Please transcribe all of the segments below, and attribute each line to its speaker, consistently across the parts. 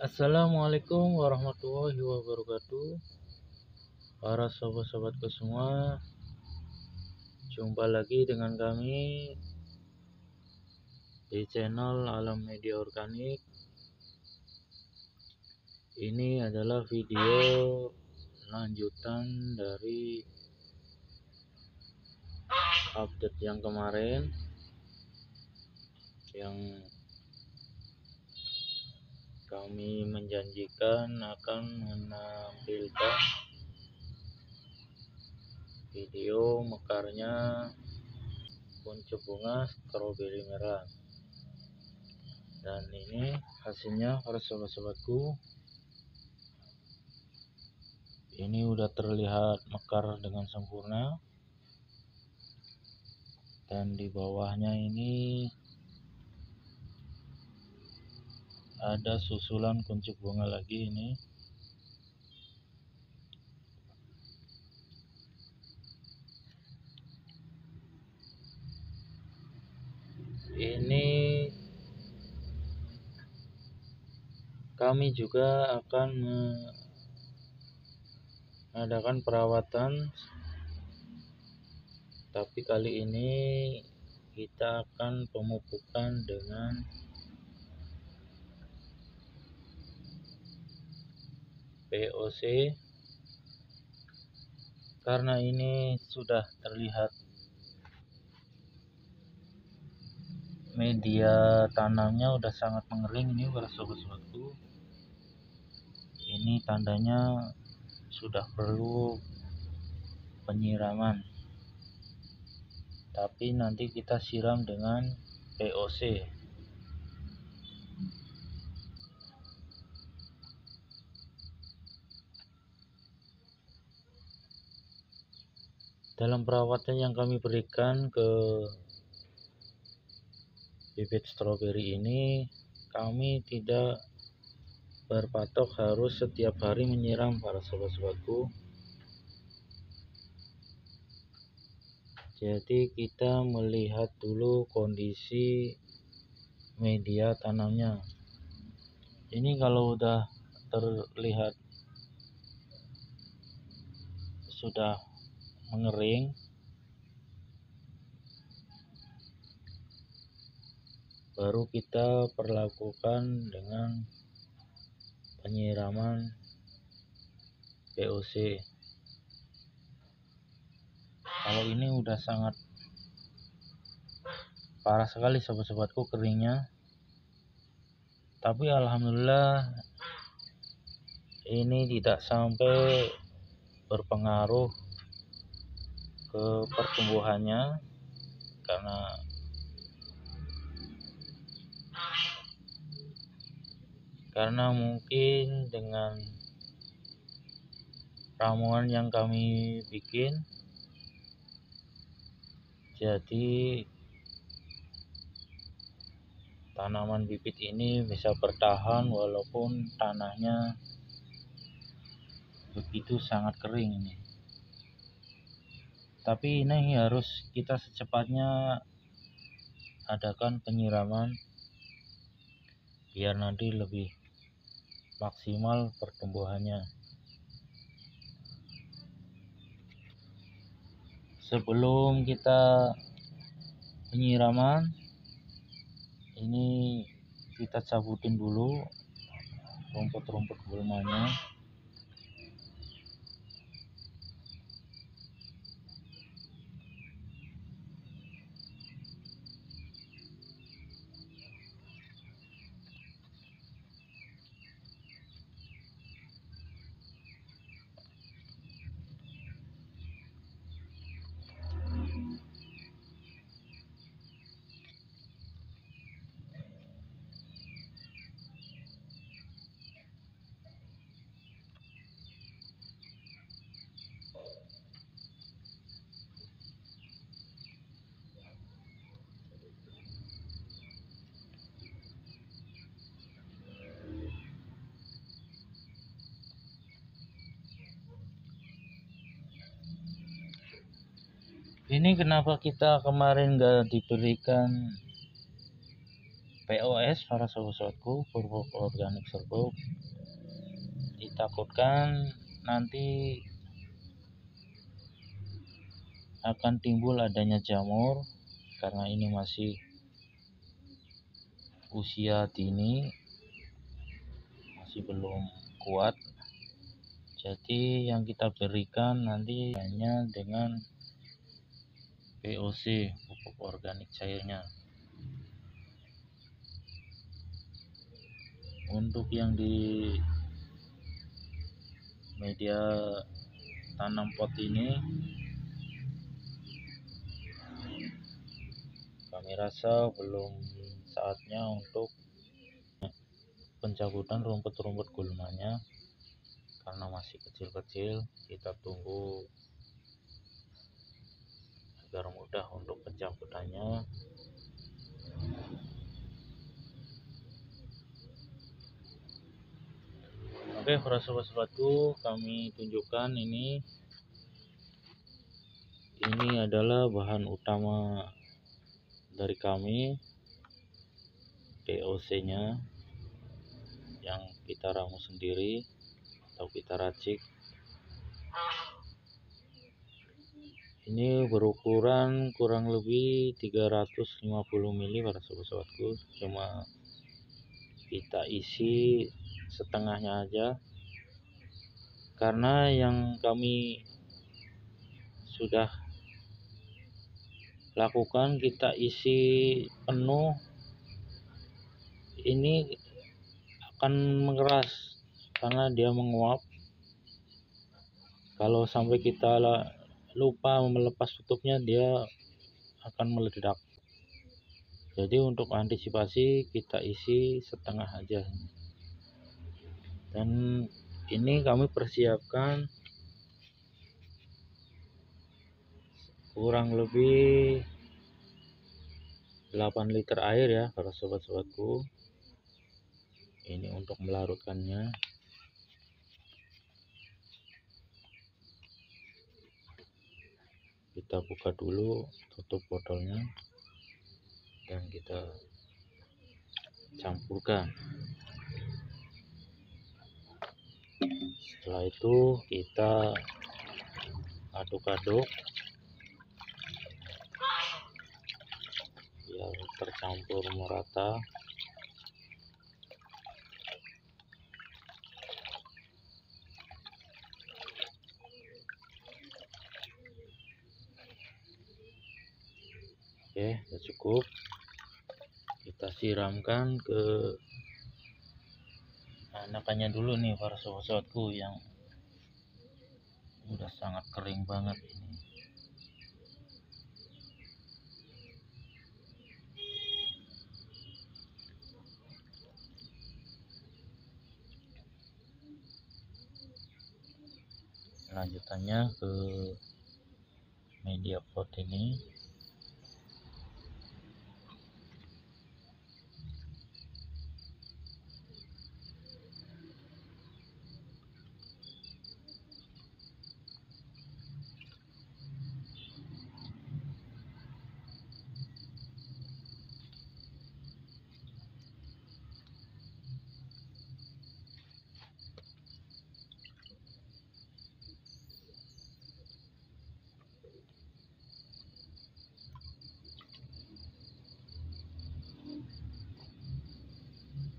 Speaker 1: Assalamualaikum warahmatullahi wabarakatuh. Para sobat-sobatku semua Jumpa lagi dengan kami Di channel Alam Media Organik. Ini adalah video lanjutan dari update yang kemarin yang kami menjanjikan akan menampilkan video mekarnya kuncup bunga stroberi merah. Dan ini hasilnya para sobat-sobatku ini udah terlihat mekar dengan sempurna. Dan di bawahnya ini ada susulan kuncup bunga lagi ini. Ini kami juga akan mengadakan perawatan. Tapi kali ini kita akan pemupukan dengan POC karena ini sudah terlihat media tanamnya udah sangat mengering ini sobat-sobatku ini tandanya sudah perlu penyiraman. Tapi nanti kita siram dengan POC dalam perawatan yang kami berikan ke bibit stroberi ini kami tidak berpatok harus setiap hari menyiram para sobat-sobatku jadi kita melihat dulu kondisi media tanamnya. Ini kalau udah terlihat sudah mengering. Baru kita perlakukan dengan penyiraman POC kalau ini udah sangat parah sekali sobat-sobatku keringnya. Tapi alhamdulillah ini tidak sampai berpengaruh ke pertumbuhannya karena karena mungkin dengan ramuan yang kami bikin jadi tanaman bibit ini bisa bertahan walaupun tanahnya begitu sangat kering ini tapi ini harus kita secepatnya adakan penyiraman biar nanti lebih maksimal pertumbuhannya. Sebelum kita penyiraman ini kita cabutin dulu rumput-rumput gulmanya ini kenapa kita kemarin gak diberikan POS para sobat-sobatku pupuk organik serbuk ditakutkan nanti akan timbul adanya jamur karena ini masih usia dini masih belum kuat. Jadi yang kita berikan nanti hanya dengan POC pupuk organik cairnya. Untuk yang di media tanam pot ini kami rasa belum saatnya untuk pencabutan rumput-rumput gulmanya karena masih kecil-kecil. Kita tunggu agar mudah untuk pencabutannya. Oke para sobat-sobatku kami tunjukkan ini. Ini adalah bahan utama dari kami POC nya yang kita ramu sendiri atau kita racik ini berukuran kurang lebih 350 mili para sobat-sobatku cuma kita isi setengahnya aja. Karena yang kami sudah lakukan kita isi penuh ini akan mengeras karena dia menguap. Kalau sampai kita lupa melepas tutupnya dia akan meledak. Jadi untuk antisipasi kita isi setengah aja. Dan ini kami persiapkan kurang lebih 8 liter air ya para sobat-sobatku. Ini untuk melarutkannya kita buka dulu tutup botolnya dan kita campurkan. Setelah itu kita aduk-aduk biar tercampur merata Sudah cukup. Kita siramkan ke anakannya dulu nih para sobat-sobatku yang udah sangat kering banget ini. lanjutannya ke media pot ini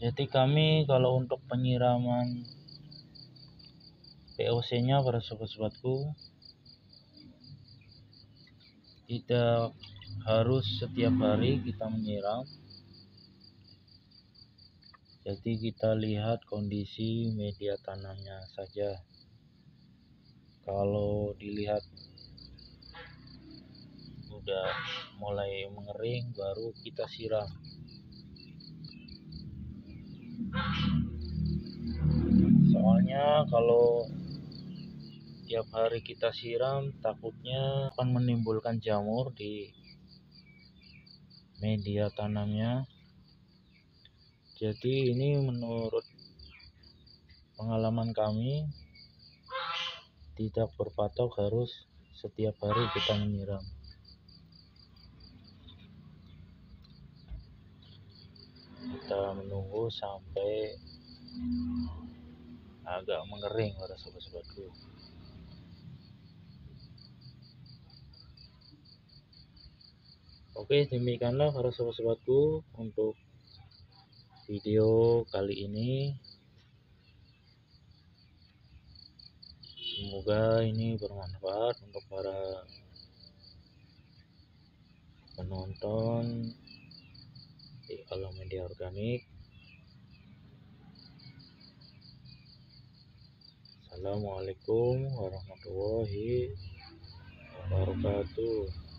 Speaker 1: jadi kami kalau untuk penyiraman POC nya para sobat-sobatku tidak harus setiap hari kita menyiram. Jadi kita lihat kondisi media tanahnya saja. Kalau dilihat udah mulai mengering baru kita siram soalnya kalau tiap hari kita siram takutnya akan menimbulkan jamur di media tanamnya. Jadi ini menurut pengalaman kami tidak berpatok harus setiap hari kita menyiram menunggu sampai agak mengering para sobat-sobatku. Oke demikianlah para sobat-sobatku untuk video kali ini. Semoga ini bermanfaat untuk para penonton di alam media organik. Assalamualaikum warahmatullahi wabarakatuh